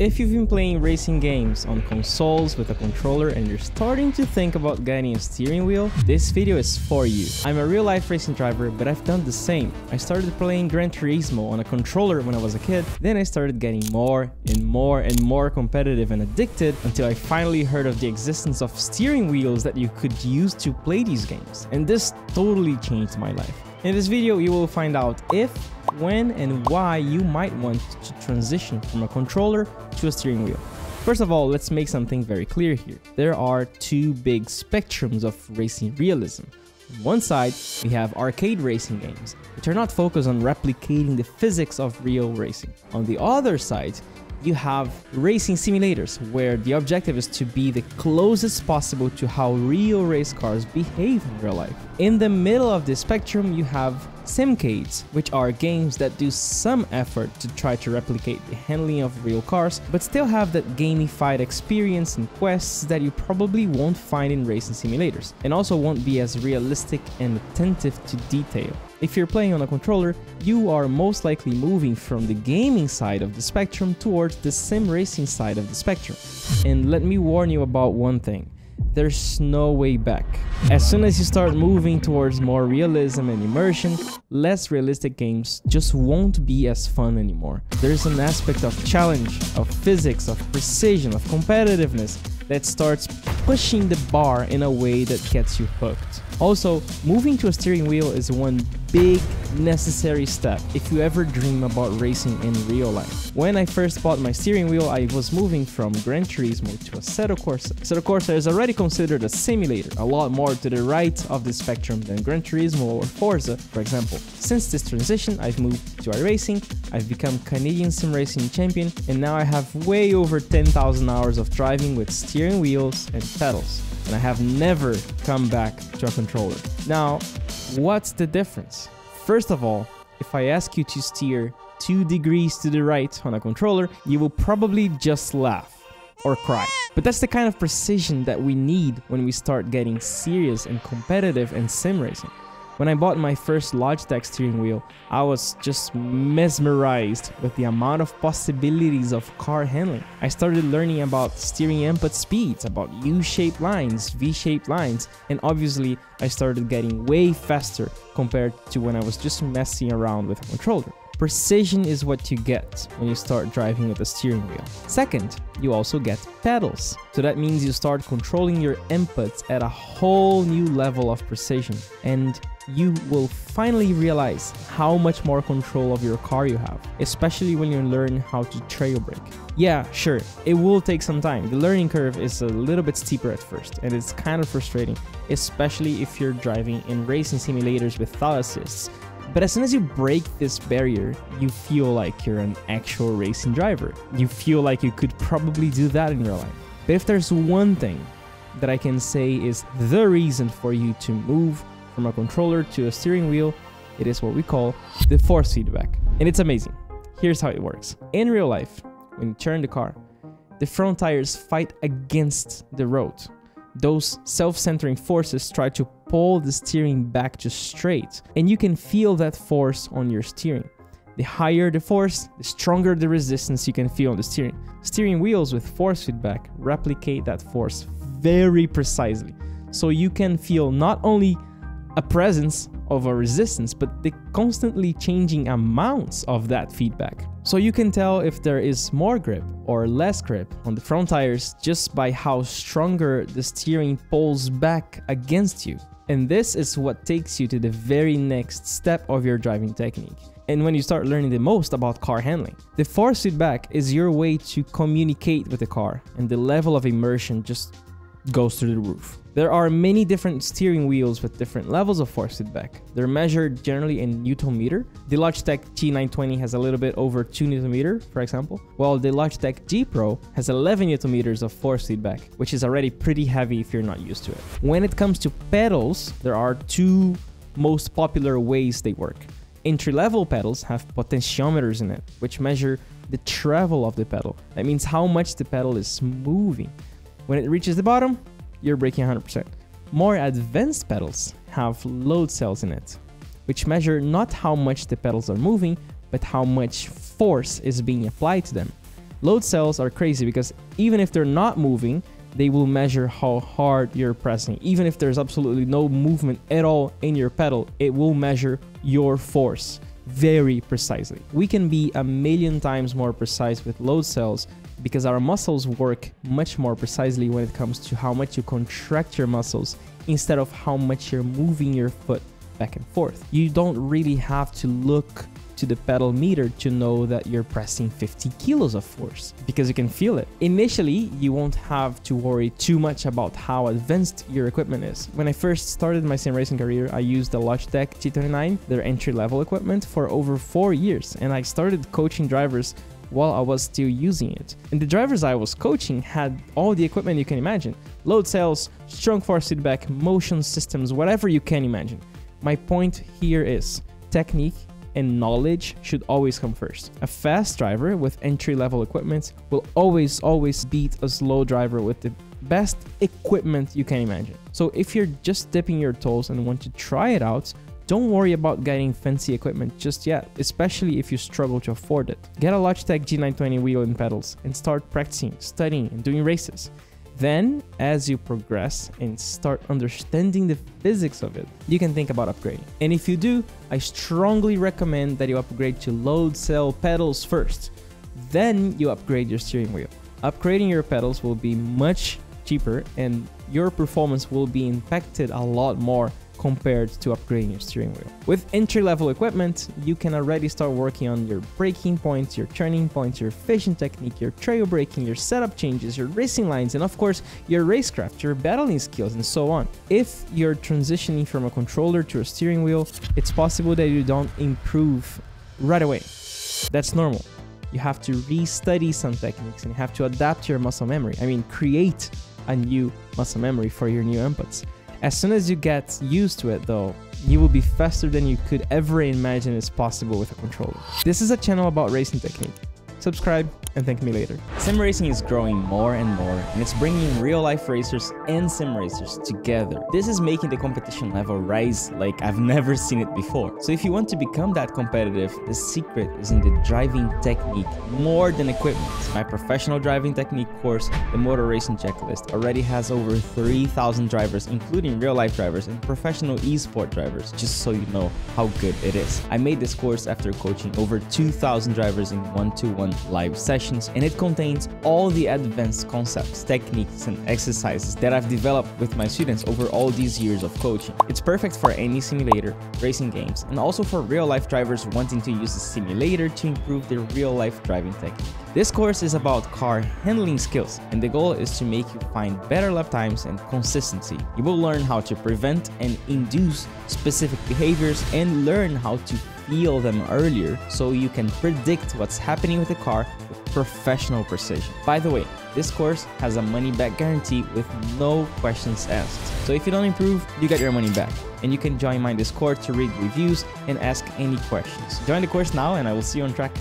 If you've been playing racing games on consoles with a controller and you're starting to think about getting a steering wheel, this video is for you. I'm a real life racing driver, but I've done the same. I started playing Gran Turismo on a controller when I was a kid, then I started getting more and more and more competitive and addicted until I finally heard of the existence of steering wheels that you could use to play these games. And this totally changed my life. In this video, you will find out if, when, and why you might want to transition from a controller to a steering wheel. First of all, let's make something very clear here. There are two big spectrums of racing realism. On one side, we have arcade racing games, which are not focused on replicating the physics of real racing. On the other side, you have racing simulators, where the objective is to be the closest possible to how real race cars behave in real life. In the middle of the spectrum, you have simcades, which are games that do some effort to try to replicate the handling of real cars, but still have that gamified experience and quests that you probably won't find in racing simulators, and also won't be as realistic and attentive to detail. If you're playing on a controller, you are most likely moving from the gaming side of the spectrum towards the sim racing side of the spectrum. And let me warn you about one thing there's no way back. As soon as you start moving towards more realism and immersion, less realistic games just won't be as fun anymore. There's an aspect of challenge, of physics, of precision, of competitiveness that starts pushing the bar in a way that gets you hooked. Also, moving to a steering wheel is one big necessary step if you ever dream about racing in real life. When I first bought my steering wheel, I was moving from Gran Turismo to Assetto Corsa. Assetto Corsa is already considered a simulator, a lot more to the right of the spectrum than Gran Turismo or Forza, for example. Since this transition, I've moved to iRacing, I've become Canadian sim racing champion, and now I have way over 10,000 hours of driving with steering wheels and pedals and I have never come back to a controller. Now, what's the difference? First of all, if I ask you to steer 2 degrees to the right on a controller, you will probably just laugh or cry. But that's the kind of precision that we need when we start getting serious and competitive in sim racing. When I bought my first Logitech steering wheel, I was just mesmerized with the amount of possibilities of car handling. I started learning about steering input speeds, about U-shaped lines, V-shaped lines, and obviously I started getting way faster compared to when I was just messing around with a controller. Precision is what you get when you start driving with a steering wheel. Second, you also get pedals. So that means you start controlling your inputs at a whole new level of precision. And you will finally realize how much more control of your car you have, especially when you learn how to trail brake. Yeah, sure, it will take some time. The learning curve is a little bit steeper at first, and it's kind of frustrating, especially if you're driving in racing simulators without assists. But as soon as you break this barrier, you feel like you're an actual racing driver. You feel like you could probably do that in real life. But if there's one thing that I can say is the reason for you to move from a controller to a steering wheel, it is what we call the force feedback. And it's amazing. Here's how it works. In real life, when you turn the car, the front tires fight against the road. Those self-centering forces try to pull the steering back just straight, and you can feel that force on your steering. The higher the force, the stronger the resistance you can feel on the steering. Steering wheels with force feedback replicate that force very precisely, so you can feel not only a presence of a resistance, but the constantly changing amounts of that feedback. So you can tell if there is more grip or less grip on the front tires just by how stronger the steering pulls back against you. And this is what takes you to the very next step of your driving technique. And when you start learning the most about car handling, the force feedback is your way to communicate with the car, and the level of immersion just goes through the roof. There are many different steering wheels with different levels of force feedback. They're measured generally in Newton meter. The Logitech G920 has a little bit over 2 Newton meter, for example, while the Logitech G Pro has 11 Newton meters of force feedback, which is already pretty heavy if you're not used to it. When it comes to pedals, there are two most popular ways they work. Entry-level pedals have potentiometers in it, which measure the travel of the pedal. That means how much the pedal is moving. When it reaches the bottom, you're braking 100%. More advanced pedals have load cells in it, which measure not how much the pedals are moving, but how much force is being applied to them. Load cells are crazy because even if they're not moving, they will measure how hard you're pressing. Even if there's absolutely no movement at all in your pedal, it will measure your force very precisely. We can be a million times more precise with load cells because our muscles work much more precisely when it comes to how much you contract your muscles instead of how much you're moving your foot back and forth. You don't really have to look to the pedal meter to know that you're pressing 50 kilos of force because you can feel it. Initially, you won't have to worry too much about how advanced your equipment is. When I first started my sim racing career, I used the Logitech G29, their entry level equipment, for over four years, and I started coaching drivers while I was still using it. And the drivers I was coaching had all the equipment you can imagine load cells, strong force feedback, motion systems, whatever you can imagine. My point here is technique and knowledge should always come first. A fast driver with entry level equipment will always, always beat a slow driver with the best equipment you can imagine. So if you're just dipping your toes and want to try it out, don't worry about getting fancy equipment just yet, especially if you struggle to afford it. Get a Logitech G920 wheel and pedals and start practicing, studying, and doing races. Then, as you progress and start understanding the physics of it, you can think about upgrading. And if you do, I strongly recommend that you upgrade to load cell pedals first. Then you upgrade your steering wheel. Upgrading your pedals will be much cheaper and your performance will be impacted a lot more compared to upgrading your steering wheel. With entry-level equipment, you can already start working on your braking points, your turning points, your fission technique, your trail braking, your setup changes, your racing lines, and of course, your racecraft, your battling skills, and so on. If you're transitioning from a controller to a steering wheel, it's possible that you don't improve right away. That's normal. You have to restudy some techniques and you have to adapt your muscle memory. I mean, create a new muscle memory for your new inputs. As soon as you get used to it though, you will be faster than you could ever imagine is possible with a controller. This is a channel about racing technique. Subscribe and thank me later. Sim racing is growing more and more, and it's bringing real life racers and sim racers together. This is making the competition level rise like I've never seen it before. So if you want to become that competitive, the secret is in the driving technique more than equipment. My professional driving technique course, the Motor Racing Checklist, already has over 3,000 drivers, including real life drivers and professional esport drivers, just so you know how good it is. I made this course after coaching over 2,000 drivers in one-to-one live sessions and it contains all the advanced concepts, techniques, and exercises that I've developed with my students over all these years of coaching. It's perfect for any simulator, racing games, and also for real-life drivers wanting to use a simulator to improve their real-life driving technique. This course is about car handling skills, and the goal is to make you find better lap times and consistency. You will learn how to prevent and induce specific behaviors and learn how to feel them earlier so you can predict what's happening with the car with professional precision. By the way, this course has a money back guarantee with no questions asked. So if you don't improve, you get your money back. And you can join my Discord to read reviews and ask any questions. Join the course now and I will see you on track.